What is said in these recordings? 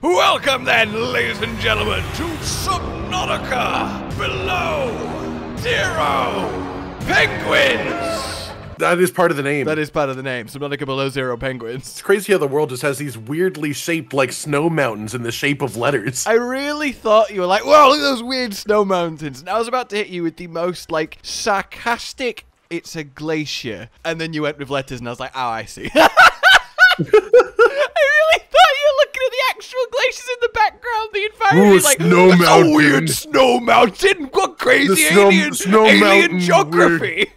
Welcome then, ladies and gentlemen, to Subnautica Below Zero Penguins! That is part of the name. That is part of the name, Subnautica Below Zero Penguins. it's crazy how the world just has these weirdly shaped like snow mountains in the shape of letters. I really thought you were like, whoa, look at those weird snow mountains. And I was about to hit you with the most, like, sarcastic, it's a glacier. And then you went with letters, and I was like, oh, I see. I really thought you were looking at the actual glaciers in the background, the environment. Ooh, like, snow "That's mountain." a weird snow mountain. What crazy The snow- alien, snow alien mountain, geography.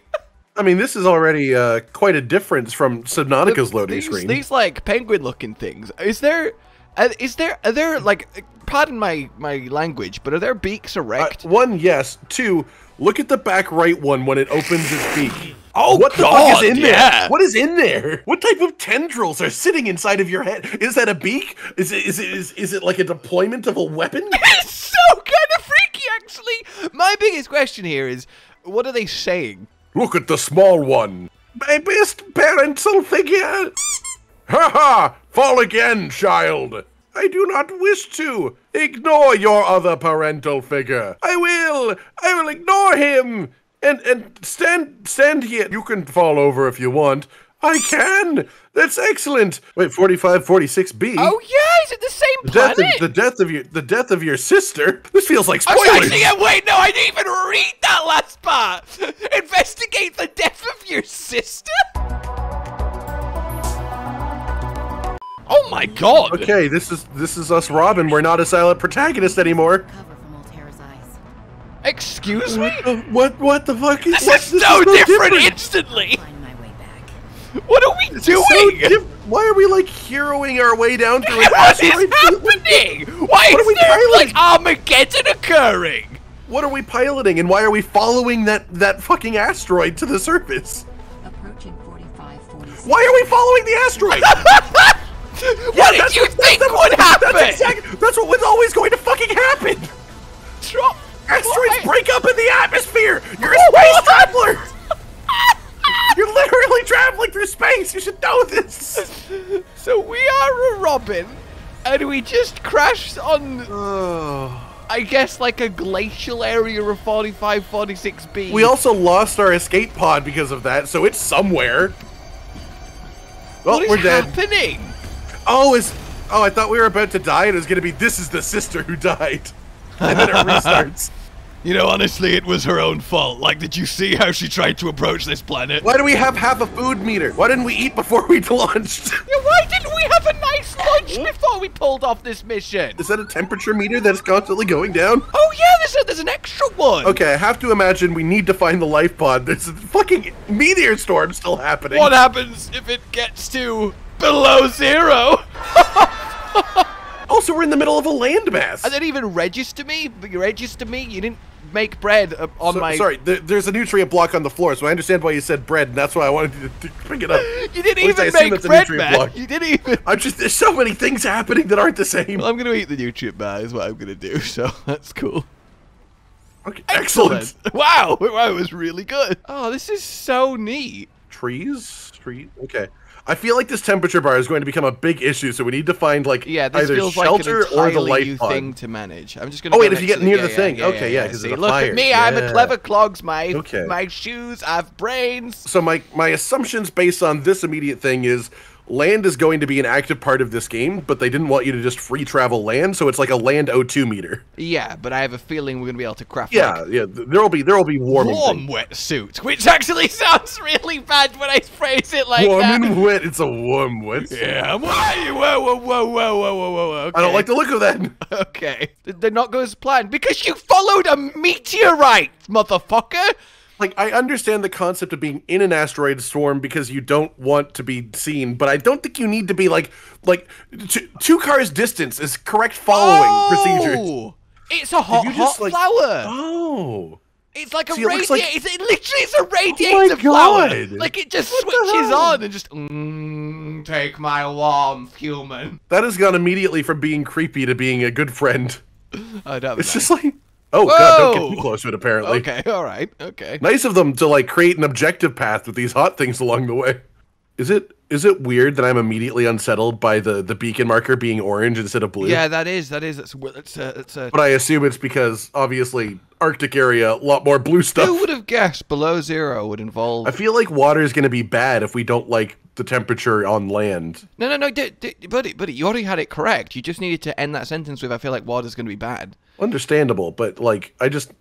I mean, this is already uh, quite a difference from Subnautica's loading these, screen. These like penguin-looking things. Is there? Uh, is there? Are there like? Pardon my my language, but are their beaks Uh, erect? one, yes. Two, look at the back right one when it opens its beak. Oh, what the God, fuck is in yeah. there? What is in there? What type of tendrils are sitting inside of your head? Is that a beak? Is it is it is, is it like a deployment of a weapon? it's so kind of freaky, actually. My biggest question here is, what are they saying? Look at the small one. My best parental figure. Ha ha! Fall again, child. I do not wish to. Ignore your other parental figure. I will. I will ignore him. And and stand stand here. You can fall over if you want. I can. That's excellent. Wait, 45 46B. Oh yeah, is it the same the death, planet? of, the death of your the death of your sister. This feels like spoilers. I was actually, yeah, wait, no, I didn't even read that last part. Investigate the death of your sister. Oh my god! Okay, this is this is us, Robin. We're not a silent protagonist anymore. Cover from Excuse me? What the, what, what the fuck is This is what- so different instantly! Find my way back. What are we This is so doing? Why are we like heroing our way down through an what is happening? Why What are is we there piloting? like Armageddon occurring? What are we piloting, and why are we following that that fucking asteroid to the surface? Approaching 45, 46. Why are we following the asteroid? what did that's you what- think that's, would happen? That's exactly. That's what was always going to fucking happen. Drop- Asteroids break up in the atmosphere. You're a space traveler. You're literally traveling through space. You should know this. So we are a Robin, and we just crashed on, Oh. I guess, like a glacial area of 45, 46B. We also lost our escape pod because of that, so it's somewhere. Well, What is we're dead. happening? Oh, is oh, I thought we were about to die, and it was gonna be this is the sister who died, and then it restarts. You know, honestly, it was her own fault. Like, did you see how she tried to approach this planet? Why do we have half a food meter? Why didn't we eat before we launched? Yeah, why didn't we have a nice lunch before we pulled off this mission? Is that a temperature meter that's constantly going down? Oh yeah, there's, a, there's an extra one. Okay, I have to imagine we need to find the life pod. There's a fucking meteor storm still happening. What happens if it gets to below zero? Also, we're in the middle of a landmass. I didn't even register me. But you register me. You didn't make bread uh, on So- my. Sorry, there, there's a nutrient block on the floor, so I understand why you said bread, and that's why I wanted you to, to pick it up. You didn't At least even make bread, man. Block. You didn't even. I'm just there's so many things happening that aren't the same. Well, I'm gonna eat the nutrient bar. Is what I'm gonna do. So that's cool. Okay, excellent. Wow, wow, it was really good. Oh, this is so neat. Trees, tree. Okay. I feel like this temperature bar is going to become a big issue, so we need to find like Yeah, either like shelter an or the light new pod. thing to manage. I'm just gonna. Oh, go wait, if you get near yeah, the yeah, thing. yeah, Okay, yeah, 'cause of See, the look fire. at me. I'm a clever clogs. My Okay. my shoes have brains. So my my assumptions based on this immediate thing is land is going to be an active part of this game, but they didn't want you to just free travel land, so it's like a land O2 meter. Yeah, but I have a feeling we're gonna be able to craft. Yeah, like, yeah. There'll be there'll be warm things. wetsuit, which actually sounds really bad when I phrase it like warm that. and wet. It's a warm wet. Yeah, why? Whoa, whoa, whoa, whoa, whoa, whoa, whoa. Okay. I don't like the look of that. Okay, Did they not go as planned because you followed a meteorite, motherfucker. Like I understand the concept of being in an asteroid storm because you don't want to be seen, but I don't think you need to be like like t- two cars distance is correct following procedure. Oh, It's a hot, hot just, like- flower. Oh. It's like a See, it looks like- Oh. It's, it literally is a radiator flower. God. Like it just What switches on and just mm, take my warmth, human. That has gone immediately from being creepy to being a good friend. Oh, that It's was just like, oh god, don't get too close to it. Apparently, okay. All right. Okay. nice of them to like create an objective path with these hot things along the way. Is it is it weird that I'm immediately unsettled by the the beacon marker being orange instead of blue? Yeah, that is that is it's it's a it's a. But I assume it's because obviously Arctic area, a lot more blue stuff. Who would have guessed below zero would involve? I feel like water is going to be bad if we don't like the temperature on land. No, no, no, d- d- buddy, buddy, you already had it correct. You just needed to end that sentence with "I feel like water's going to be bad." Understandable, but like I just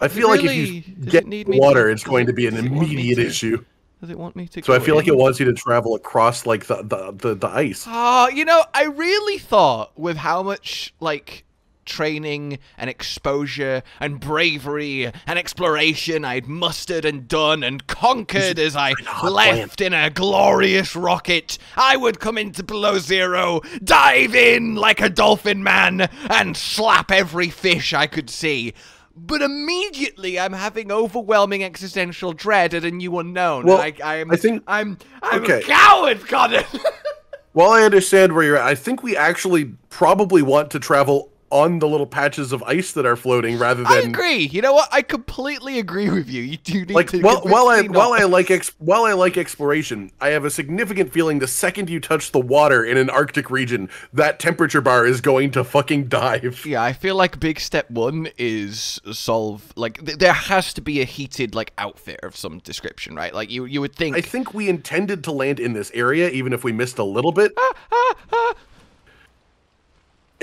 I feel like if you it get need water, to- it's going it- to be an does it want me immediate issue. Does it want me to? So I feel like it wants you to travel across like the the, the, the ice. Ah, you know, I really thought with how much like training and exposure and bravery and exploration I'd mustered and done and conquered as I left in a glorious rocket, I would come into below zero, dive in like a dolphin man, and slap every fish I could see. But immediately, I'm having overwhelming existential dread at a new unknown. Well, I, I'm, I think- I'm, I'm okay. a coward, Connor. While I understand where you're at, I think we actually probably want to travel on the little patches of ice that are floating rather than. I agree. You know what? I completely agree with you. You do need like to. while, while I me while. I like ex, while I like exploration, I have a significant feeling the second you touch the water in an Arctic region, that temperature bar is going to fucking dive. Yeah, I feel like big step one is solve. Like th- there has to be a heated like outfit of some description, right? Like you you would think. I think we intended to land in this area, even if we missed a little bit. Ah, ah, ah.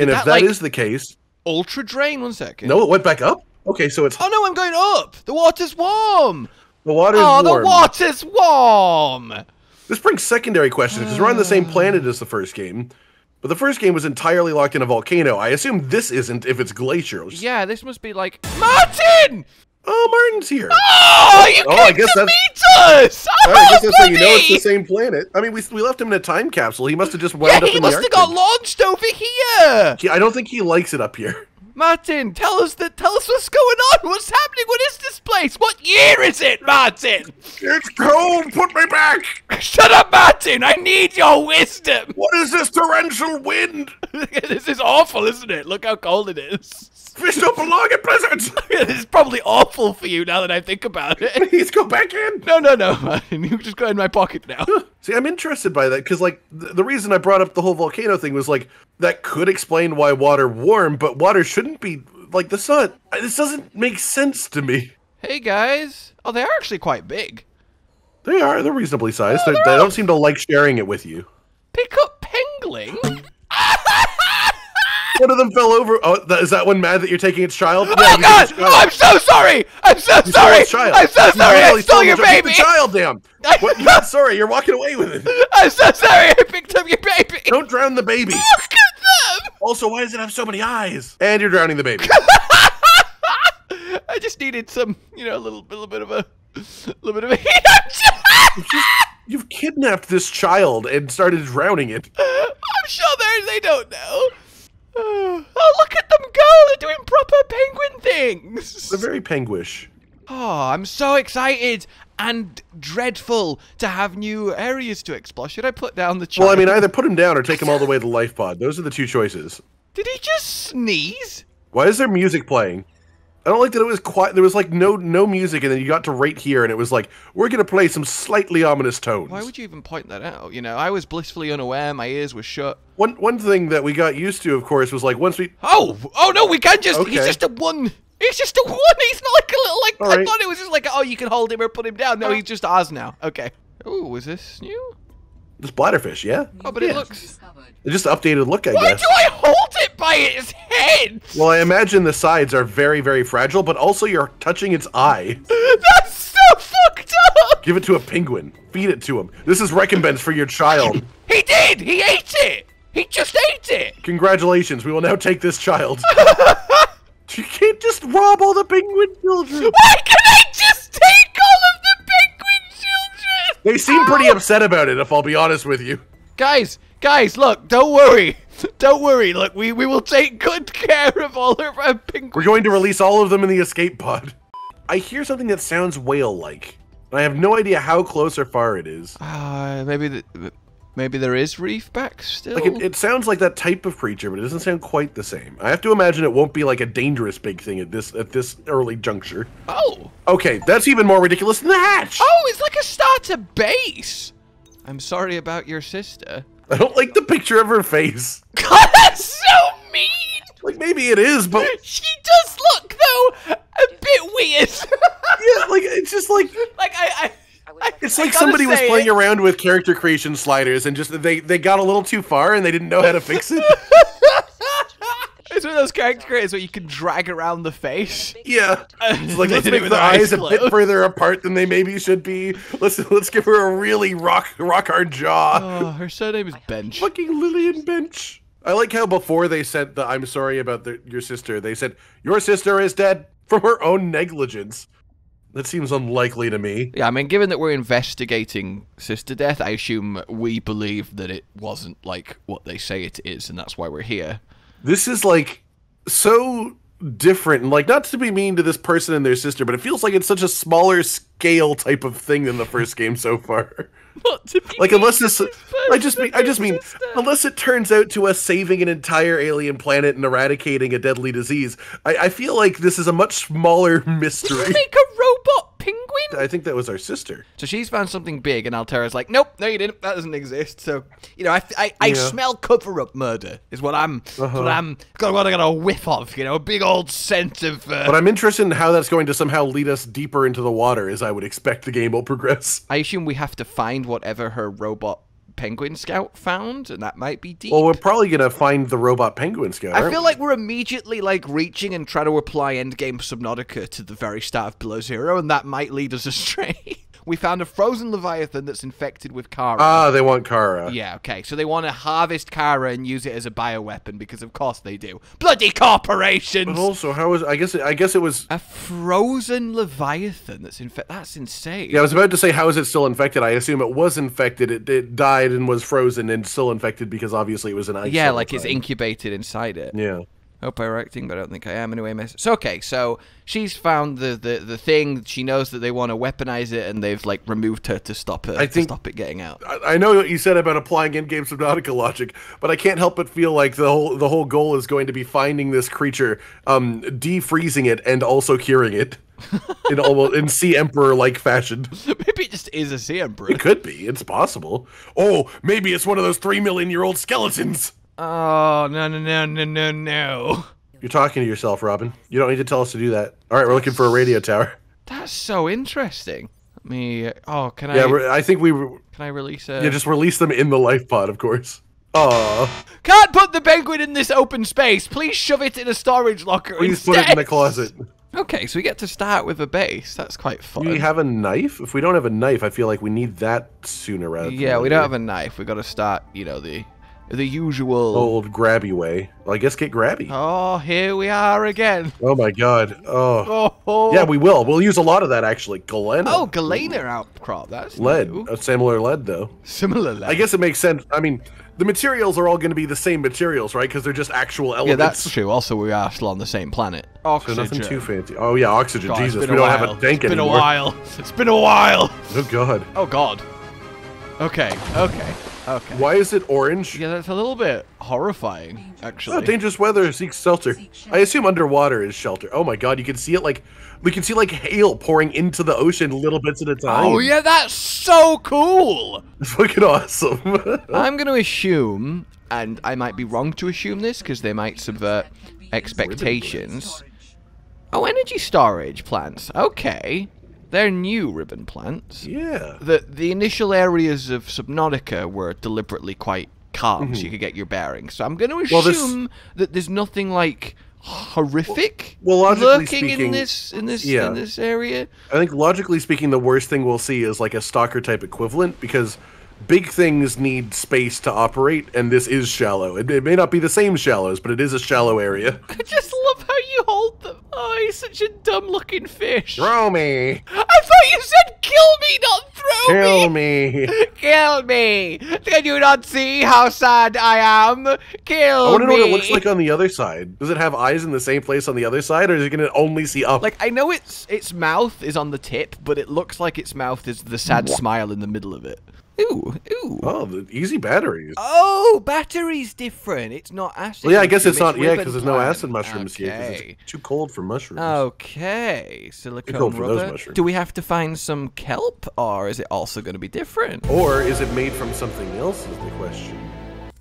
And if that, that is like- the case, Ultra drain. One second. no, it went back up. Okay, so it's Oh no, I'm going up. The water's warm. the water's oh, warm. the water's warm. This brings secondary questions because we're on the same planet as the first game, but the first game was entirely locked in a volcano. I assume this isn't if it's glaciers. Yeah, this must be like Martin. Oh, Martin's here. Oh, you Oh, came I guess to that's- meet us. Oh, All right, I guess that's how you know it's the oh, same planet. I mean, we, we left him in a time capsule. He must have just wound Yeah, up in the He must have got launched over here. He- I don't think he likes it up here. Martin, tell us that. Tell us what's going on. What's happening? What is this place? What year is it, Martin? It's cold. Put me back. Shut up, Martin. I need your wisdom. What is this torrential wind? this is awful, isn't it? Look how cold it is. Fish don't belong in this is probably awful for you now that I think about it. Please go back in. No, no, no, Martin. You just go in my pocket now. See, I'm interested by that because, like, th- the reason I brought up the whole volcano thing was like that could explain why water warm, but water shouldn't be like the sun. This doesn't make sense to me. hey guys. Oh, they are actually quite big. They are. They're reasonably sized. Oh, they, they're they don't seem to like sharing it with you. Pick up Pengling. One of them fell over. Oh, that, is that one mad that you're taking its child? Oh, yeah, oh God! Oh, I'm so sorry. I'm so You sorry. child. I'm so You sorry. I stole your him to pick baby. The child down. What? You're not sorry. You're walking away with it. I'm so sorry. I picked up your baby. Don't drown the baby. Look at them. Also, why does it have so many eyes? And you're drowning the baby. I just needed some, you know, a little, little bit of a, little bit of a heat. You've kidnapped this child and started drowning it. I'm sure they they don't know. Oh, look at them go! They're doing proper penguin things. They're very penguish. Oh, I'm so excited and dreadful to have new areas to explore. Should I put down the child? Well, I mean, either put him down or take him all the way to the life pod. Those are the two choices. Did he just sneeze? Why is there music playing? I don't like that it was quiet. There was like no no music, and then you got to right here, and it was like we're gonna play some slightly ominous tones. Why would you even point that out? You know, I was blissfully unaware. My ears were shut. One one thing that we got used to, of course, was like once we Oh, oh no, we can just. He's just a one. He's just a one. He's not like a little like. All I right. thought it was just like, oh, you can hold him or put him down. No, uh. he's just ours now. Okay. Oh, is this new? This bladderfish, yeah. Oh, but it looks. It's just updated look, I Why guess. do I hold it by its head? Well, I imagine the sides are very very fragile, but also you're touching its eye. That's so fucked up. Give it to a penguin. Feed it to him. This is recompense for your child. He did. He ate it. He just ate it. Congratulations. We will now take this child. you can't just rob all the penguin children. Why can I just take They seem pretty upset about it, if I'll be honest with you. Guys, guys, look, don't worry. Don't worry. Look, we, we will take good care of all of our We're going to release all of them in the escape pod. I hear something that sounds whale-like. and I have no idea how close or far it is. Uh, maybe the, maybe there is reefback still. Like it, it sounds like that type of creature, but it doesn't sound quite the same. I have to imagine it won't be like a dangerous big thing at this at this early juncture. oh, Okay, that's even more ridiculous than the hatch. oh, it's like a starter base. I'm sorry about your sister. I don't like the picture of her face. God, that's so mean. Like maybe it is, but She does look though a bit weird. yeah, like it's just like like I, I, I it's like somebody was playing it. around with character creation sliders and just they they got a little too far and they didn't know how to fix it. It's one of those character creators where you can drag around the face. Yeah. It's like let's make with the eyes eyes a bit further apart than they maybe should be. Let's let's give her a really rock rock hard jaw. Oh, her surname is Bench. Fucking Lillian Bench. I like how before they said the I'm sorry about the, your sister, they said your sister is dead from her own negligence. That seems unlikely to me. Yeah, I mean, given that we're investigating sister death, I assume we believe that it wasn't like what they say it is, and that's why we're here. This is like so different. and, Like not to be mean to this person and their sister, but it feels like it's such a smaller scale type of thing than the first game so far. Not to be Like unless this, I just mean, I just mean, sister. Uh, unless it turns out to us saving an entire alien planet and eradicating a deadly disease, I, I feel like this is a much smaller mystery. make a robot penguin. I think that was our sister. So she's found something big, and Alterra's like, "Nope, no, you didn't. That doesn't exist." So, you know, I, I, I Yeah. smell cover-up murder is what I'm, Uh-huh. what I'm, got what I got a whiff of. You know, a big old scent of. Uh, But I'm interested in how that's going to somehow lead us deeper into the water, as I would expect the game will progress. I assume we have to find whatever her robot penguin scout found, and that might be deep. Well, we're probably gonna find the robot penguin scout. I feel we? like we're immediately like reaching and trying to apply Endgame Subnautica to the very start of Below Zero, and that might lead us astray. we found a frozen leviathan that's infected with Kharaa. ah, they want Kharaa. yeah, okay. So they want to harvest Kharaa and use it as a bioweapon because, of course, they do. Bloody corporations! But also, how was I guess I guess it was. a frozen leviathan that's infected. That's insane. Yeah, I was about to say how is it still infected? I assume it was infected. It, it died and was frozen and still infected because obviously it was an ice. Yeah, like it's incubated inside it. Yeah. Hope I'm acting, but I don't think I am anyway, miss. So okay, so she's found the, the, the thing. She knows that they want to weaponize it, and they've like removed her to stop her. I to think- stop it getting out. I, I know what you said about applying in-game Subnautica logic, but I can't help but feel like the whole the whole goal is going to be finding this creature, um, defreezing it, and also curing it in almost in Sea Emperor like fashion. Maybe it just is a sea emperor. It could be. It's possible. Oh, maybe it's one of those three million year old skeletons. Oh no no no no no no! You're talking to yourself, Robin. You don't need to tell us to do that. All right, we're looking for a radio tower. That's so interesting. Let me. Oh, can Yeah, I? we're, I think we Can I release a? yeah just release them in the life pod, of course. Aw, Can't put the penguin in this open space. Please shove it in a storage locker please instead. put it in the closet. Okay, so we get to start with a base. That's quite fun. Do we have a knife? If we don't have a knife, I feel like we need that sooner rather. than yeah, we later. don't have a knife. We got to start. You know the the usual. old grabby way. Well, I guess get grabby. Oh, here we are again. Oh my god. Oh. Oh. Yeah, we will. We'll use a lot of that actually. Galena. Oh, Galena outcrop. That's lead. new. A similar lead though. Similar lead. I guess it makes sense. I mean, the materials are all going to be the same materials, right? Because they're just actual elements. Yeah, that's true. Also, we are still on the same planet. So Oxygen. nothing too fancy. Oh yeah, oxygen. God, Jesus, we don't have a tank anymore. It's been anymore. a while. It's been a while. Oh god. Oh God. Okay. Okay. Okay. Why is it orange? Yeah, that's a little bit horrifying, oh, actually. Oh, dangerous weather seeks shelter. I assume underwater is shelter. Oh my god, you can see it like we can see like hail pouring into the ocean little bits at a time. Oh yeah, that's so cool. It's fucking awesome. I'm going to assume, and I might be wrong to assume this because they might subvert expectations. Oh, energy storage plants. Okay, they're new ribbon plants. yeah. The the initial areas of Subnautica were deliberately quite calm, so you could get your bearings. So I'm going to Mm-hmm. Well, this- assume that there's nothing like horrific Well, logically lurking in this in this yeah. in this area. I think logically speaking, the worst thing we'll see is like a stalker type equivalent because big things need space to operate, and this is shallow. It, it may not be the same shallows, but it is a shallow area. I just love how you hold them. Oh, he's such a dumb looking fish. Throw me! I thought you said kill me, not throw me. Kill me. me! Kill me. Can you not see how sad I am? Kill me. I want to know what it looks like on the other side. Does it have eyes in the same place on the other side, or is it going to only see up? Like I know its its mouth is on the tip, but it looks like its mouth is the sad smile in the middle of it. Ooh, ooh. Oh, the easy batteries. Oh, battery's different. It's not acid. well, yeah, I guess it's not. Yeah, because there's no acid mushrooms here. 'cause Okay. it's too cold for mushrooms. Okay, silicone cold for those rubber. mushrooms. Do we have to find some kelp, or is it also going to be different? Or is it made from something else? Is the question.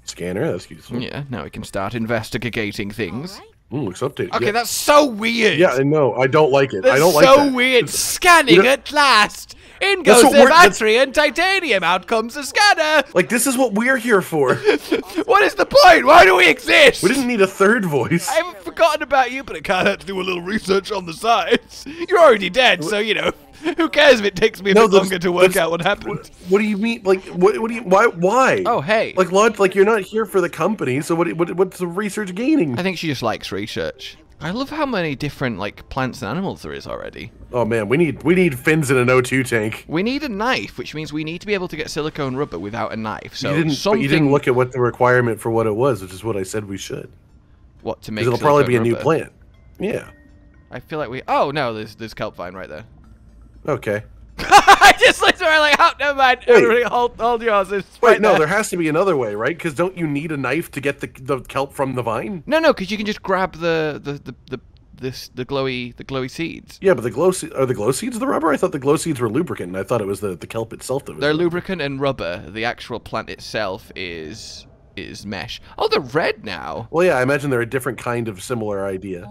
Scanner. That's useful. Yeah, now we can start investigating things. All right. Mm, looks updated. Okay, yeah. that's so weird. Yeah, I know. I don't like it. That's I don't so like that. weird. It's- Scanning you know- at last. In goes the battery and titanium. Out comes the scanner. Like this is what we're here for. What is the point? Why do we exist? we didn't need a third voice. I haven't forgotten about you, but I can't have to do a little research on the sides. You're already dead, so you know. Who cares if it takes me a No, bit longer to work out what happened? What do you mean? Like, what? What do you? Why? Why? Oh, hey. Like, log, like you're not here for the company. So what? what what's the research gaining? I think she just likes research. I love how many different like plants and animals there is already. Oh man, we need we need fins in an O2 tank. We need a knife, which means we need to be able to get silicone rubber without a knife. So you didn't. But something you didn't look at what the requirement for what it was, which is what I said we should. what to make. Because it'll probably be a silicone new rubber. plant. Yeah. I feel like we. Oh no, there's there's kelp vine right there. Okay. I just literally like, oh, never mind. Wait. Everybody hold, hold yours. It's Wait, right no, there. there has to be another way, right? Because don't you need a knife to get the the kelp from the vine? No, no, because you can just grab the the the, the this the glowy the glowy seeds. Yeah, but the glow se- are the glow seeds the rubber? I thought the glow seeds were lubricant. and I thought it was the, the kelp itself that was. They're lubricant and rubber. The actual plant itself is is mesh. Oh, they're red now. Well, yeah, I imagine they're a different kind of similar idea.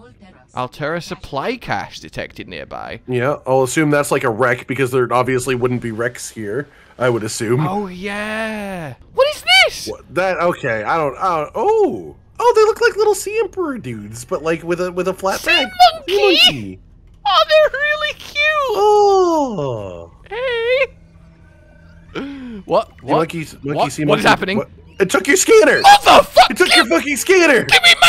Alterra supply cache detected nearby. Yeah, I'll assume that's like a wreck because there obviously wouldn't be wrecks here. I would assume. Oh yeah. What is this? What- That okay? I don't. I don't oh, oh, they look like little sea emperor dudes, but like with a with a flat Sea back. monkey? monkey. Oh, they're really cute. Oh, Hey. What? What? monkeys, monkey What? sea what is happening? what- It took your scanner. Motherfucker! It took your fucking scanner. Give me my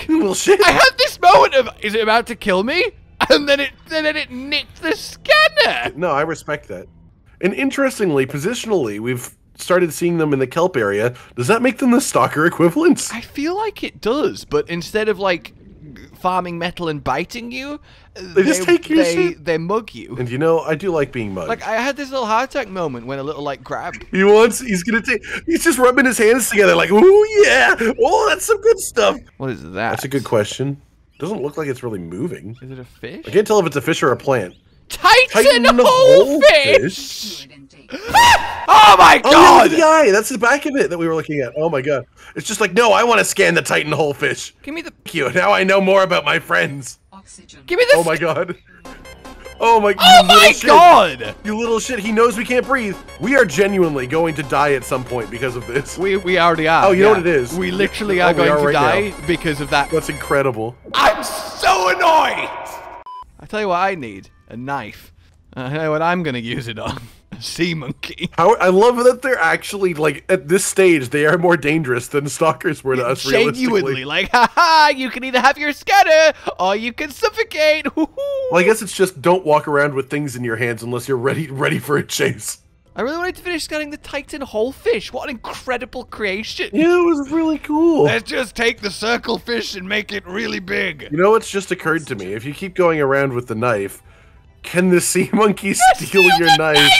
back! well, shit. I had this moment of, is it about to kill me? And then it, and then it nicked the scanner. No, I respect that. And interestingly, positionally, we've started seeing them in the kelp area. Does that make them the stalker equivalents? I feel like it does, but instead of like farming metal and biting you, They just take your they, shit. they mug you. And you know, I do like being mugged. Like I had this little heart attack moment when a little like grab. he wants. He's gonna take. He's just rubbing his hands together, like, "Ooh yeah, oh that's some good stuff." What is that? That's a good question. Doesn't look like it's really moving. Is it a fish? I can't tell if it's a fish or a plant. Titan, Titan Hole-fish! oh my Oh, my oh, god! look at the eye. That's the back of it that we were looking at. Oh my god. It's just like, no, I want to scan the Titan Holefish. Give me the Thank you. Now I know more about my friends. Oxygen. Give me the Oh my god. Oh my. Oh my shit. god! You little shit. He knows we can't breathe. We are genuinely going to die at some point because of this. We we already are. Oh, you know what it is? We literally Oh, are we going are to right die now. because of that. That's incredible. I'm so annoyed. I tell you what, I need a knife. Uh, I know what, I'm gonna use it on a sea monkey. How I love that they're actually like at this stage they are more dangerous than stalkers were to us. Genuinely, Realistically. like, haha, you can either have your scanner or you can suffocate. Well, I guess it's just don't walk around with things in your hands unless you're ready ready for a chase. I really wanted to finish scanning the Titan Holefish. What an incredible creation. Yeah, it was really cool. Let's just take the circle fish and make it really big. You know what's just occurred to me? If you keep going around with the knife, can the sea monkey steal your knife?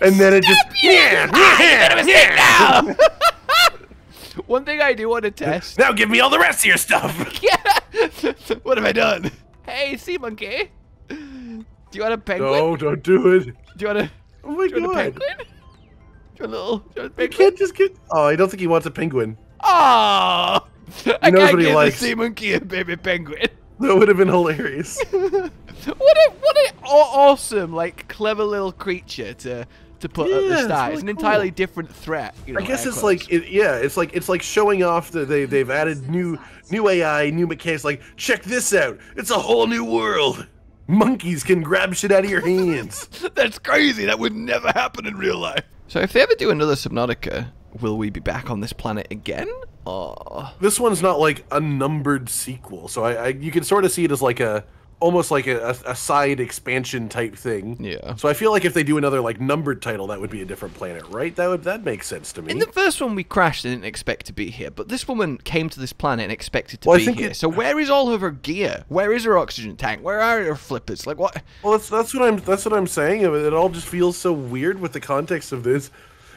And then it just yeah, yeah, yeah. One thing I do want to test. Now give me all the rest of your stuff. yeah. what have I done? Hey, sea monkey. Do you want a penguin? No, don't do it. Do you want a, Oh my do you want a penguin? Do you want a little? Do you want a You can't just get. Oh, I don't think he wants a penguin. Oh, I He knows can't what he give likes. the sea monkey a baby penguin. That would have been hilarious. what a what a awesome, like clever little creature to to put at Yeah, the it's start. really it's an cool. entirely different threat. You know, I guess it's quotes. like it, yeah, it's like it's like showing off that they they've added new new AI, new mechanics. Like check this out, it's a whole new world. Monkeys can grab shit out of your hands. That's crazy. That would never happen in real life. So if they ever do another Subnautica, will we be back on this planet again? Oh, this one's not like a numbered sequel, so I, I you can sort of see it as like a almost like a, a, side expansion type thing. Yeah. So I feel like if they do another like numbered title, that would be a different planet, right? That would that makes sense to me. in the first one we crashed and didn't expect to be here, but this woman came to this planet and expected to Well, be think here. it- So where is all of her gear? Where is her oxygen tank? Where are her flippers? Like what? Well, that's that's what I'm that's what I'm saying. It all just feels so weird with the context of this.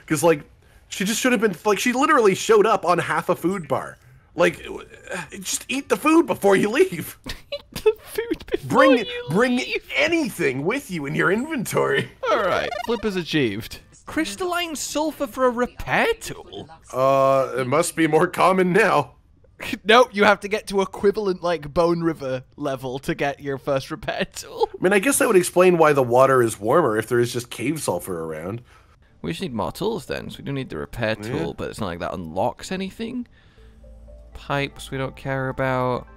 because like she just should have been like she literally showed up on half a food bar. Like, just eat the food before you leave. the food before Bring you bring leave. anything with you in your inventory. All right, flip is achieved. Crystalline sulfur for a repair tool. Uh, it must be more common now. nope, you have to get to equivalent like Bone River level to get your first repair tool. I mean, I guess that would explain why the water is warmer if there is just cave sulfur around. We just need more tools then. So we do need the repair tool, but it's not like that unlocks anything. Pipes we don't care about.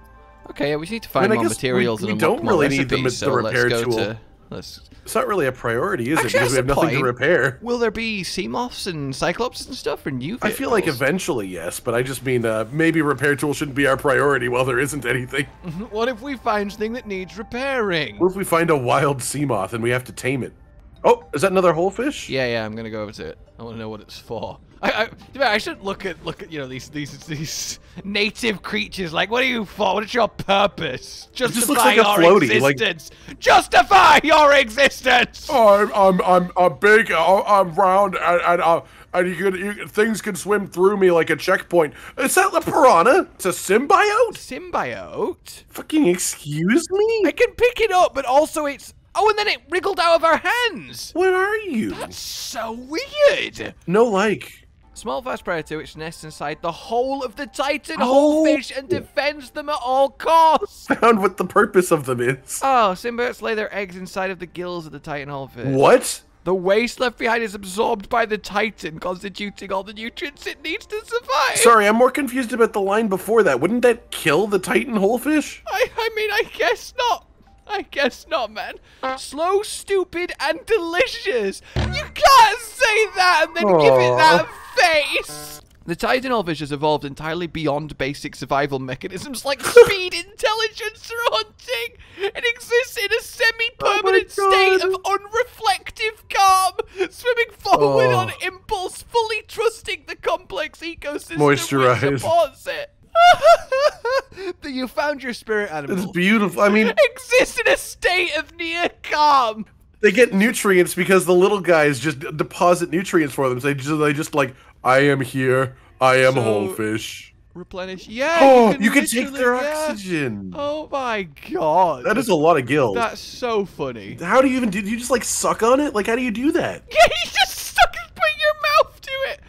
Okay, yeah, we just need to find I more guess we- materials we and don't more really need the recipes, ma- the so let's repair go tool. to let's It's not really a priority, is it? Because we have nothing to repair. Will there be sea moths and cyclops and stuff for new I feel like eventually, yes, but I just mean uh, maybe repair tool shouldn't be our priority while there isn't anything. What if we find something that needs repairing? What if we find a wild sea moth and we have to tame it? Oh, is that another holefish? Yeah, yeah, I'm gonna go over to it. I want to know what it's for. I, I, to be honest, I should look at look at you know these these these native creatures. Like, what are you for? What is your purpose? Justify just looks like a your floaty, like- existence. Justify your existence. Oh, I'm I'm I'm, I'm big. I'm, I'm round, and and, uh, and you can you, things can swim through me like a checkpoint. Is that the piranha? It's a symbiote. Symbiote. Fucking excuse me. I can pick it up, but also it's. Oh, and then it wriggled out of our hands. What are you? That's so weird. No like. Small fast predator which nests inside the whole of the titan Oh. fish and defends them at all costs. Found what the purpose of them is. Oh, symbiotes lay their eggs inside of the gills of the titan fish. What? The waste left behind is absorbed by the titan, constituting all the nutrients it needs to survive. Sorry, I'm more confused about the line before that. Wouldn't that kill the Titan holefish? I, I mean, I guess not. I guess not, man. Slow, stupid, and delicious. You can't say that and then give it that face. The Titan Holefish has evolved entirely beyond basic survival mechanisms like speed, intelligence, or hunting. It exists in a semi-permanent Oh state of unreflective calm, swimming forward Oh. on impulse, fully trusting the complex ecosystem Moisturize. which supports it. That you found your spirit animal It's beautiful. I mean, exist in a state of near calm. they get nutrients because the little guys just deposit nutrients for them. So they just, they just like, I am here. I am So- holefish. Replenish. Yeah. Oh, you can take their yeah. oxygen. Oh my god. That is a lot of gills. That's so funny. How do you even do? Do you just like suck on it? Like, how do you do that? Yeah, you just stuck and put your mouth to it.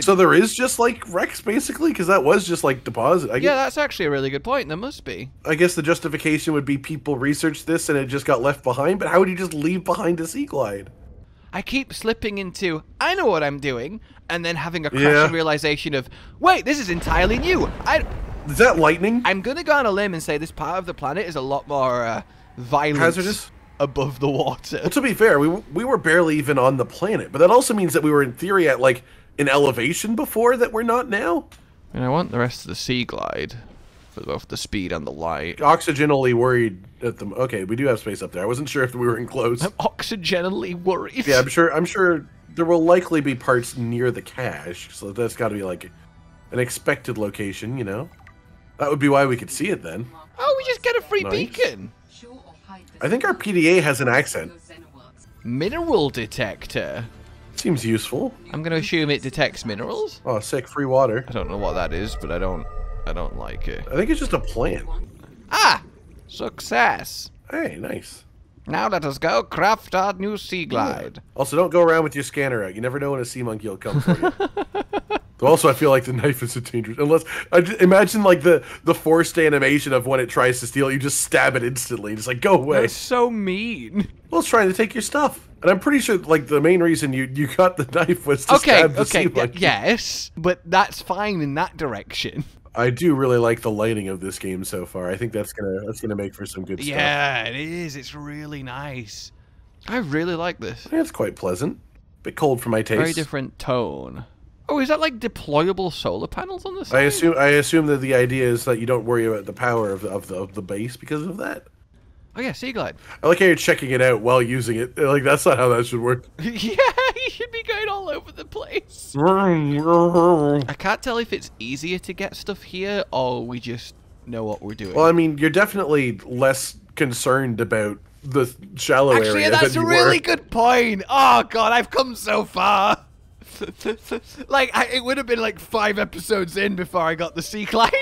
So there is just like wrecks basically, because that was just like deposit. I yeah, guess, that's actually a really good point. There must be. I guess the justification would be people researched this and it just got left behind. But how would you just leave behind a sea glide? I keep slipping into I know what I'm doing, and then having a crashing Yeah. realization of wait, this is entirely new. I Is that lightning? I'm gonna go on a limb and say this part of the planet is a lot more uh, violent Hazardous? above the water. Well, to be fair, we we were barely even on the planet, but that also means that we were in theory at like an elevation before that we're not now. And I want the rest of the sea glide for both the speed and the light. Oxygenally worried at the. Okay, we do have space up there. I wasn't sure if we were enclosed. I'm oxygenally worried. Yeah, I'm sure. I'm sure there will likely be parts near the cache, so that's got to be like an expected location. You know, that would be why we could see it then. Oh, we just get a free Nice. beacon. I think our PDA has an accent. Mineral detector. Seems useful. I'm gonna assume it detects minerals. Oh, sick! Free water. I don't know what that is, but I don't. I don't like it. I think it's just a plant. Ah, success. Hey, nice. Now let us go craft our new sea glide. Also, don't go around with your scanner out. You never know when a sea monkey will come for you. Also, I feel like the knife is a dangerous. Unless I just, imagine like the the forced animation of when it tries to steal, you just stab it instantly. It's like go away. That's so mean. Well, it's trying to take your stuff, and I'm pretty sure like the main reason you you got the knife was to Okay, stab the okay, sea monkey. yes, but that's fine in that direction. I do really like the lighting of this game so far. I think that's gonna that's gonna make for some good stuff. Yeah, it is. It's really nice. I really like this. Think it's quite pleasant. Bit cold for my taste. Very different tone. Oh, is that like deployable solar panels on the side? I assume I assume that the idea is that you don't worry about the power of the, of the of the base because of that. Oh yeah, Sea Glide. I like how you're checking it out while using it. Like that's not how that should work. yeah, you should be going all over the place. I can't tell if it's easier to get stuff here or we just know what we're doing. Well, I mean, you're definitely less concerned about the shallow Actually, area that's a you really were. good point. Oh god, I've come so far. like I, it would have been like five episodes in before I got the sea glide.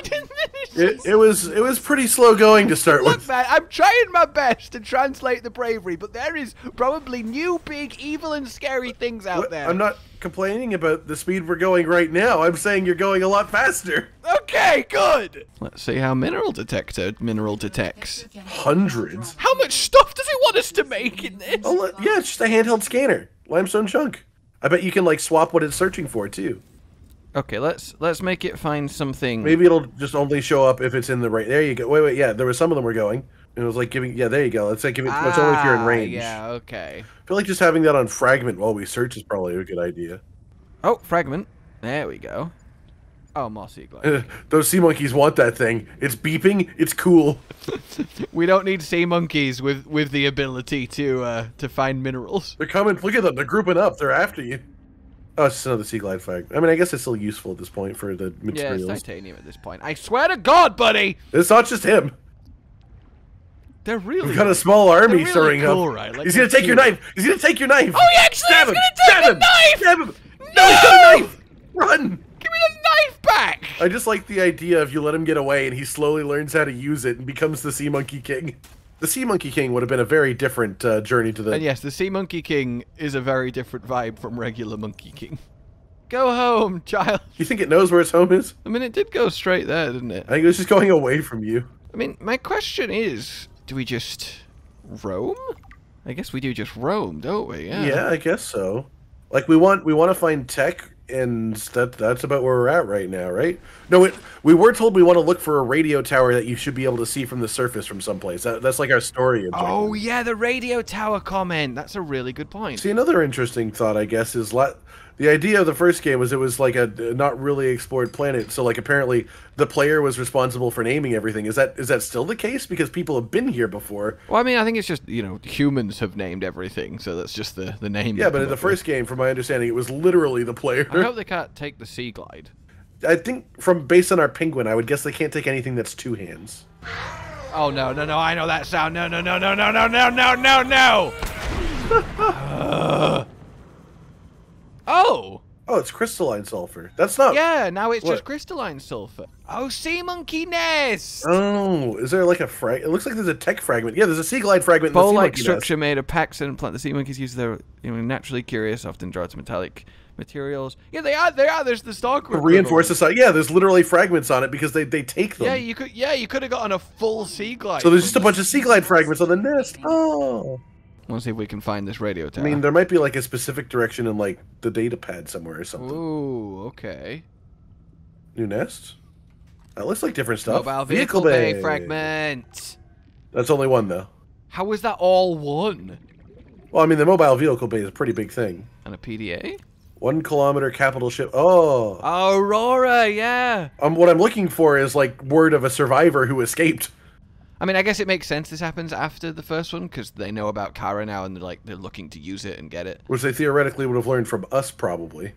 It, it was it was pretty slow going to start with. Look, with. man, I'm trying my best to translate the bravery, but there is probably new, big, evil, and scary things out What- there. I'm not complaining about the speed we're going right now. I'm saying you're going a lot faster. Okay, good. Let's see how mineral detector mineral detects. Hundreds. How much stuff does it want us to make in this? Oh, yeah, it's just a handheld scanner. Limestone chunk. I bet you can like swap what it's searching for too. Okay, let's let's make it find something. Maybe it'll just only show up if it's in the right. There you go. Wait, wait, yeah. There was some of them were going. And it was like giving. Yeah, there you go. Let's say giving. it's only if you're in Ah, range. Yeah, okay. I feel like just having that on fragment while we search is probably a good idea. Oh, fragment. There we go. Oh, mossy glide. Those sea monkeys want that thing. It's beeping. It's cool. we don't need sea monkeys with with the ability to uh to find minerals. They're coming. Look at them. They're grouping up. They're after you. Oh, it's just another sea glide flag. I mean, I guess it's still useful at this point for the materials. Yeah, materials. it's titanium at this point. I swear to God, buddy, it's not just him. they're really. We've got a small army really stirring cool, up. right? Like, he's gonna they're take your cute. knife. He's gonna take your knife. Oh, he actually Stab is him. gonna take Stab the him. knife! Stab him. No! No, he's got a knife. Run. Give me the knife back. I just like the idea of you let him get away and he slowly learns how to use it and becomes the Sea Monkey King. The Sea Monkey King would have been a very different uh, journey to the. And yes, the Sea Monkey King is a very different vibe from regular Monkey King. Go home, child. You think it knows where its home is? I mean, it did go straight there, didn't it? I think it was just going away from you. I mean, my question is, do we just roam? I guess we do just roam, don't we? Yeah. Yeah, I guess so. Like we want we want to find tech, and that that's about where we're at right now, right? No, it, we were told we want to look for a radio tower that you should be able to see from the surface from someplace. That, that's like our story. objective. Oh yeah, the radio tower comment. That's a really good point. See, another interesting thought, I guess, is la- the idea of the first game was it was like a not really explored planet. So, like, apparently the player was responsible for naming everything. Is that is that still the case? Because people have been here before. Well, I mean, I think it's just you know humans have named everything, so that's just the the name. Yeah, but in the up with. first game, from my understanding, it was literally the player. I hope they can't take the sea glide. I think from based on our penguin, I would guess they can't take anything that's two hands. Oh no, no, no! I know that sound. No, no, no, no, no, no, no, no, no, no! Uh. Oh, Oh, it's crystalline sulfur. That's not. yeah. Now it's What? just crystalline sulfur. Oh, sea monkey nest. Oh, is there like a frag? It looks like there's a tech fragment. Yeah, there's a sea glide fragment. in Bowl-like monkey nest. structure made of packs and plant. The sea monkeys use their you know naturally curious, often drawn to metallic materials. Yeah, they are. They are. There's the stalk. Reinforce the side. Yeah, there's literally fragments on it because they, they take them. Yeah, you could. Yeah, you could have gotten a full sea glide. so there's just a bunch of sea glide fragments on the nest. Oh. Want to see if we can find this radio tower. I mean, there might be like a specific direction in like the data pad somewhere or something. Ooh, okay. New nest. That looks like different stuff. Mobile vehicle, bay. fragment. That's only one though. How is that all one? Well, I mean, the mobile vehicle bay is a pretty big thing. And a PDA? One kilometer capital ship. Oh. Aurora, yeah. Um, what I'm looking for is like word of a survivor who escaped. I mean, I guess it makes sense this happens after the first one because they know about Kharaa now and they're like they're looking to use it and get it. Which they theoretically would have learned from us, probably.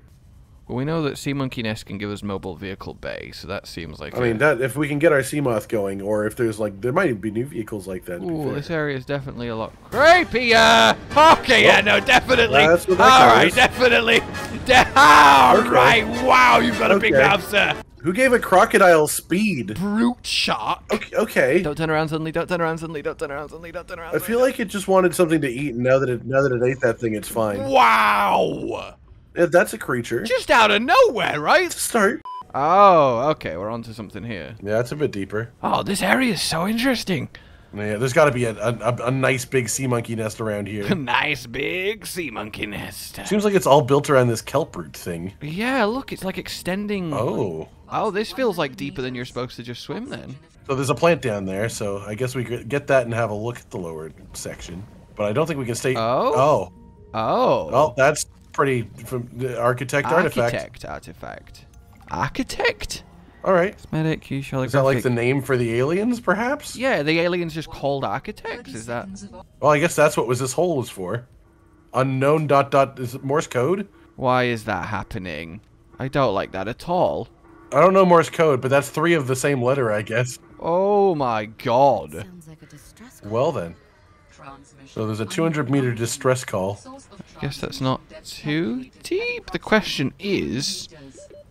Well, we know that Sea Monkey Nest can give us mobile vehicle bay, so that seems like. I mean, that if we can get our Seamoth going, or if there's like, there might be new vehicles like that. Ooh, this area is definitely a lot creepier. Okay, yeah, no, definitely. That's what All that right, definitely. De- all Okay. right, wow, you've got a big Okay. mouth, sir. Who gave a crocodile speed? Brute shark. Okay, okay. Don't turn around suddenly. Don't turn around suddenly. Don't turn around suddenly. Don't turn around. I feel like it just wanted something to eat, and now that it now that it ate that thing, it's fine. Wow. Yeah, that's a creature. Just out of nowhere, right? Start. Oh, okay. We're onto something here. Yeah, that's a bit deeper. Oh, this area is so interesting. Yeah, there's got to be a, a, a nice big sea monkey nest around here. A nice big sea monkey nest. Seems like it's all built around this kelp root thing. Yeah, look, it's like extending. Oh. Oh, this feels like deeper than you're supposed to just swim then. So there's a plant down there, so I guess we could get that and have a look at the lower section. But I don't think we can stay. Oh? Oh. Oh. Well, that's pretty from the architect artifact. Architect artifact. Architect? All right. Medic, you shall Is that like the name for the aliens, perhaps? Yeah, the aliens just called architects. Is that? Well, I guess that's what was this hole was for. Unknown dot dot is it Morse code? Why is that happening? I don't like that at all. I don't know Morse code, but that's three of the same letter, I guess. Oh my god. Sounds like a distress call. Well then. So there's a 200 meter distress call. I guess that's not too deep. The question is,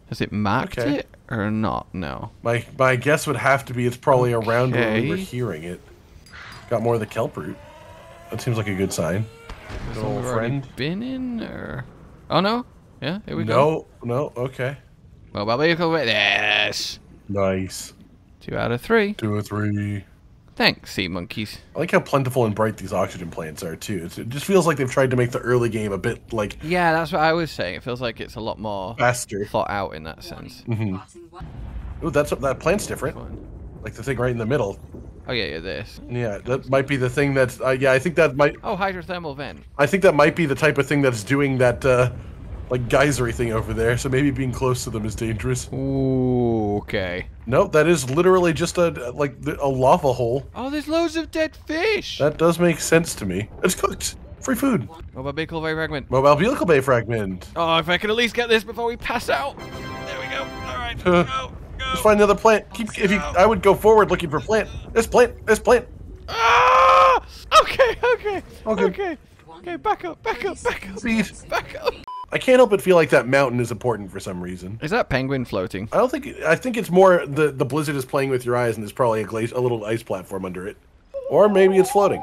has it marked Okay. it or not? No. My my guess would have to be it's probably around where we were hearing it. Got more of the kelp root. That seems like a good sign. Good old friend. been in or? Oh no. Yeah, here we go. No, no, okay. Mobile vehicle witness. Nice. Two out of three. Two or three. Thanks, sea monkeys. I like how plentiful and bright these oxygen plants are too. It's, it just feels like they've tried to make the early game a bit like Yeah, that's what I was saying. It feels like it's a lot more faster. thought out in that sense. Oh, that's that plant's different. Like the thing right in the middle. Oh yeah, yeah, this. Yeah, that might be the thing that's. Uh, yeah, I think that might. Oh, hydrothermal vent. I think that might be the type of thing that's doing that, uh, like geysery thing over there. So maybe being close to them is dangerous. Ooh, okay. Nope, that is literally just a like a lava hole. Oh, there's loads of dead fish. That does make sense to me. It's cooked. Free food. Mobile vehicle very fragment. Mobile vehicle bay fragment. Oh, if I can at least get this before we pass out. There we go. All right. Huh. Go. Go. Let's find another plant. Keep if you. I would go forward looking for plant. This plant. This plant. Ah! Okay, okay, Okay. okay, okay. Back up, back up, back up, Speed. back up. I can't help but feel like that mountain is important for some reason. Is that penguin floating? I don't think. I think it's more the the blizzard is playing with your eyes, and there's probably a glaze, a little ice platform under it, or maybe it's floating.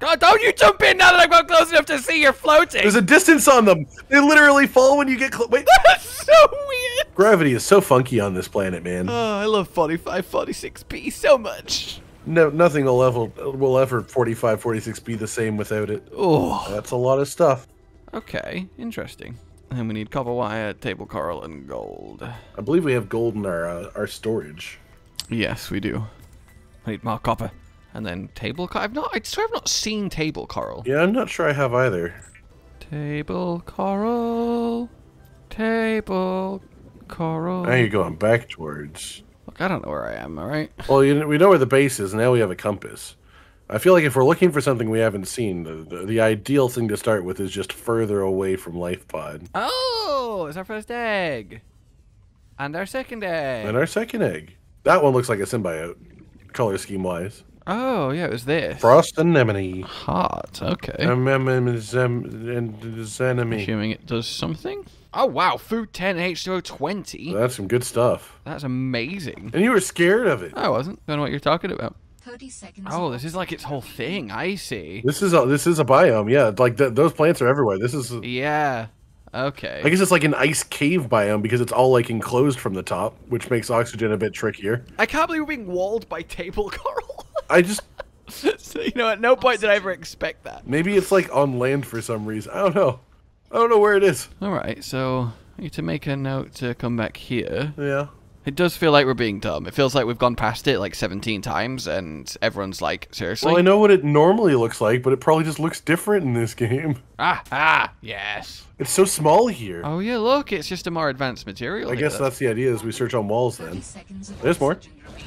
God, don't you jump in now that I've got close enough to see you're floating. There's a distance on them. They literally fall when you get close. Wait, That's so weird. gravity is so funky on this planet, man. Oh, I love 45, 46B so much. No, nothing will ever will ever 45, 46 be the same without it. Oh, That's a lot of stuff. Okay, interesting. And we need copper wire, table coral, and gold. I believe we have gold in our uh, our storage. Yes, we do. I need more copper. And then table coral. I've not. I swear I've not seen table coral. Yeah, I'm not sure I have either. Table coral. Table coral. Now you're going back towards. Look, I don't know where I am. All right. Well, you know, we know where the base is. And Now we have a compass. I feel like if we're looking for something we haven't seen, the, the, the ideal thing to start with is just further away from Life Pod. Oh, it's our first egg. And our second egg. And our second egg. That one looks like a symbiote, color scheme wise. oh, yeah, it was this. Frost anemone. Heart. Okay. Zenemy. Assuming it does something. Oh, wow. Food 10, H2O 20. That's some good stuff. That's amazing. And you were scared of it. I wasn't. Don't know what you're talking about. 30 seconds. Oh, this is like its whole thing. I see. This is a this is a biome. Yeah, like th- those plants are everywhere. This is. Yeah. Okay. I guess it's like an ice cave biome because it's all like enclosed from the top, which makes oxygen a bit trickier. I can't believe we're being walled by table coral. I just so, you know, at no point did I ever expect that. maybe it's like on land for some reason. I don't know. I don't know where it is. All right, so I need to make a note to come back here. Yeah. It does feel like we're being dumb. It feels like we've gone past it like 17 times, and everyone's like, seriously? Well, I know what it normally looks like, but it probably just looks different in this game. Ah, ah, yes. It's so small here. Oh yeah, look, it's just a more advanced material. I guess that's the idea is we search on walls then. There's more.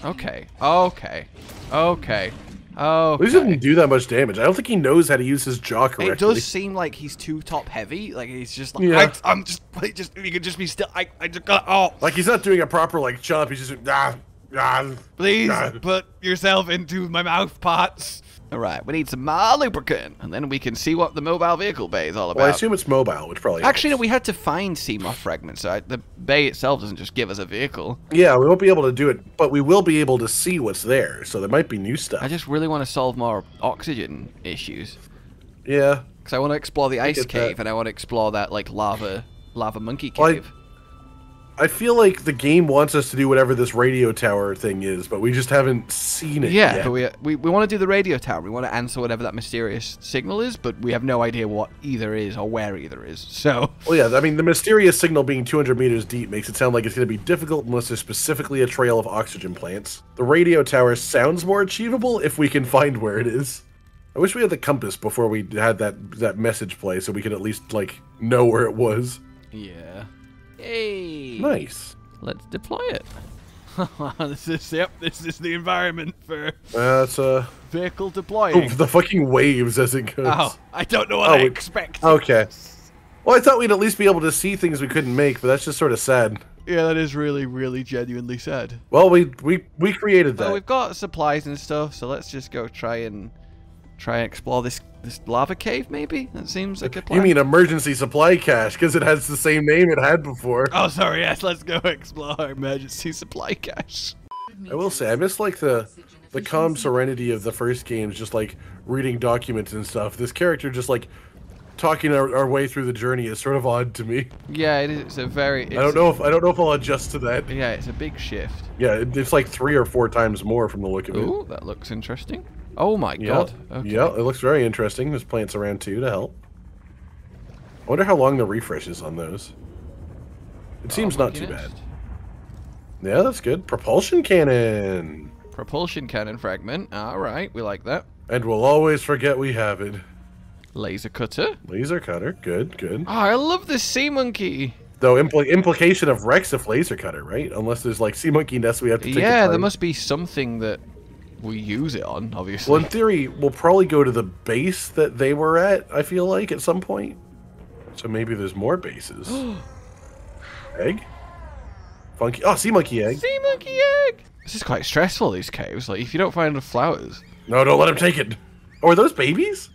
Okay, okay, okay, He okay. didn't do that much damage. I don't think he knows how to use his jaw correctly. It does seem like he's too top heavy. Like he's just like, Yeah. I, I'm just, I just, you could just be still. I, I just got. Oh, Like he's not doing a proper like chomp. He's just ah, ah, please ah. put yourself into my mouth parts. All right, we need some more lubricant, and then we can see what the mobile vehicle bay is all about. Well, I assume it's mobile, which probably Actually, no, we had to find Seamoth fragments. So I- the bay itself doesn't just give us a vehicle. Yeah, we won't be able to do it, but we will be able to see what's there. So there might be new stuff. I just really want to solve more oxygen issues yeah. because I want to explore the ice get that. cave and I want to explore that like lava, lava monkey Well, I- feel like the game wants us to do whatever this radio tower thing is, but we just haven't seen it Yeah, yet. but we we, we want to do the radio tower. We want to answer whatever that mysterious signal is, but we have no idea what either is or where either is. So Well, yeah, I mean, the mysterious signal being 200 meters deep makes it sound like it's going to be difficult unless there's specifically a trail of oxygen plants. The radio tower sounds more achievable if we can find where it is. I wish we had the compass before we had that that message play, so we could at least like know where it was. yeah, hey, Nice. let's deploy it. this is yep. This is the environment for Uh, That's uh, vehicle oh, the fucking waves as it goes. Oh, I don't know what Oh, I expect. Okay. Well, I thought we'd at least be able to see things we couldn't make, but that's just sort of sad. Yeah, that is really, really genuinely sad. Well, we we we created that. Well, we've got supplies and stuff, so let's just go try and try and explore this this lava cave. Maybe that seems like a plan. You mean emergency supply cache because it has the same name it had before. Oh, sorry. Yes, let's go explore emergency supply cache. I will say, I miss like the the calm serenity of the first games, just like reading documents and stuff. This character just like talking our, our way through the journey is sort of odd to me. Yeah, it is. It's a very. It's, I don't know if I don't know if I'll adjust to that. Yeah, it's a big shift. Yeah, it- it's like three or four times more from the look of it. Ooh, that looks interesting. Oh my Yeah, god. Okay. yeah, it looks very interesting. There's plants around too to help. I wonder how long the refresh is on those. It oh, seems not too bad. Yeah, that's good. Propulsion cannon. Propulsion cannon fragment. All right, we like that. And we'll always forget we have it. Laser cutter. Laser cutter. Good, good. Oh, I love this sea monkey. Though impl- implication of wrecks if laser cutter, right? Unless there's like sea monkey nests we have to take Yeah, there must be something that we use it on, obviously. Well, in theory, we'll probably go to the base that they were at. I feel like at some point. So maybe there's more bases. egg. Funky. Oh, sea monkey egg. sea monkey egg. This is quite stressful. These caves. Like, if you don't find enough flowers. No, don't let him take it. Oh, are those babies?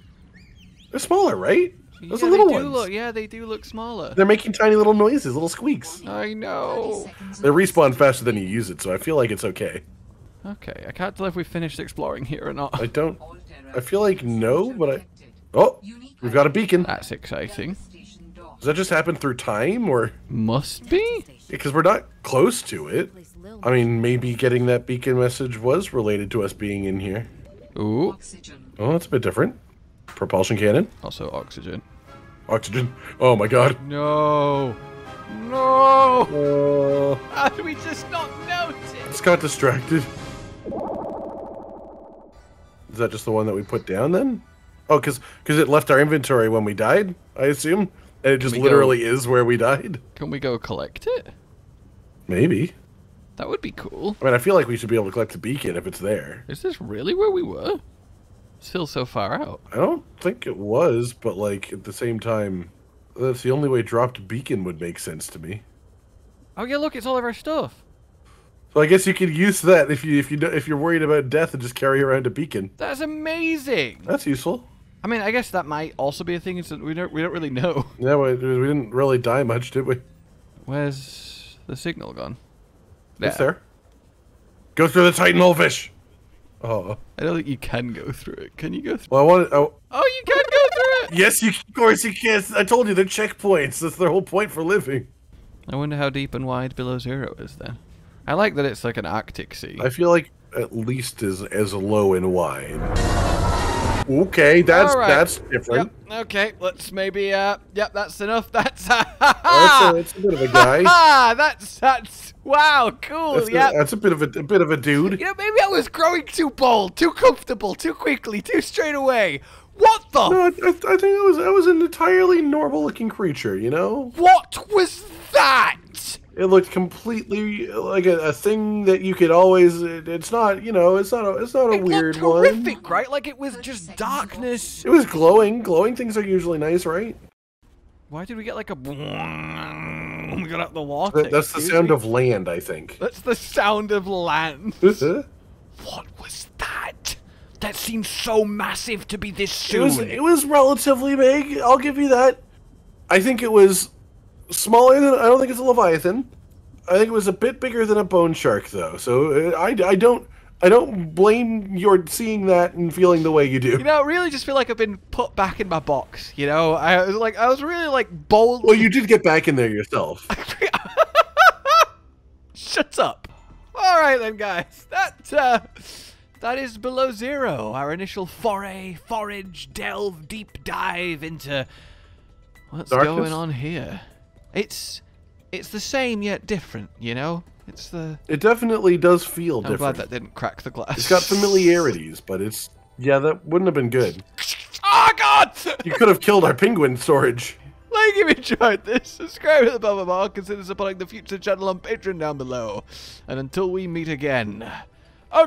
They're smaller, right? Those yeah, are little ones. Look, yeah, they do look smaller. They're making tiny little noises, little squeaks. I know. They respawn faster than you use it, so I feel like it's okay. Okay, I can't tell if we finished exploring here or not. I don't. I feel like no, but I. Oh, we've got a beacon. That's exciting. Does that just happen through time, or Must be. because we're not close to it? I mean, maybe getting that beacon message was related to us being in here. Ooh. Oh, that's a bit different. Propulsion cannon, Also oxygen. oxygen. Oh my god. No. No. Uh, How did we just not notice? just got distracted. Is that just the one that we put down then? Oh, because because it left our inventory when we died, I assume, and it just we go- literally is where we died. Can we go collect it? Maybe. That would be cool. I mean, I feel like we should be able to collect the beacon if it's there. Is this really where we were? It feels so far out. I don't think it was, but like at the same time, that's the only way dropped beacon would make sense to me. Oh yeah, look, it's all of our stuff. So I guess you could use that if you if you if you're worried about death and just carry around a beacon. That's amazing. That's useful. I mean, I guess that might also be a thing. Is we don't we don't really know. Yeah, we, we didn't really die much, did we? Where's the signal gone? It's there. Go through the Titan fish. Oh, I don't think you can go through it. Can you go through? well, I want. Oh, Oh, you can go through it. yes, you. Of course, you can. I told you they're checkpoints. That's their whole point for living. I wonder how deep and wide below zero is then. I like that it's like an Arctic sea. I feel like at least as as low and wide. Okay, that's right. that's different. Yep. Okay. Let's maybe. Uh. Yep. That's enough. That's. That's a, that's a bit of a guy. Ah, that's that's wow, cool. That's, yeah. that's a bit of a, a bit of a dude. You know, maybe I was growing too bold, too comfortable, too quickly, too straight away. What the? No, I, I, I think I was I was an entirely normal looking creature. You know, What was that? It looked completely like a, a thing that you could always. It, it's not, you know, it's not a it's not a It weird looked horrific, one. right? Like it was just darkness. It was glowing. Glowing things are usually nice, right? Why did we get like a? We got out the water. That, that's the sound me? of land, I think. That's the sound of land. Uh-huh. What was that? That seemed so massive to be this was it was relatively big. I'll give you that. I think it was smaller than I don't think it's a leviathan. I think it was a bit bigger than a bone shark, though. So uh, I, I don't I don't blame your seeing that and feeling the way you do. You know, I really just feel like I've been put back in my box. You know, I was like, I was really like bold. Well, you did get back in there yourself. Shut up. All right then, guys. That uh, that is below zero. Our initial foray, forage, delve, deep dive into what's Darkness? going on here. It's it's the same yet different. You know, it's the. It definitely does feel I'm glad that didn't crack the glass. It's got familiarities, but it's yeah, that wouldn't have been good. Oh God! You could have killed our penguin storage. Like if you enjoyed this, subscribe to the Bubba Bar, consider supporting the future channel on Patreon down below. And until we meet again, a